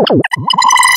Oh.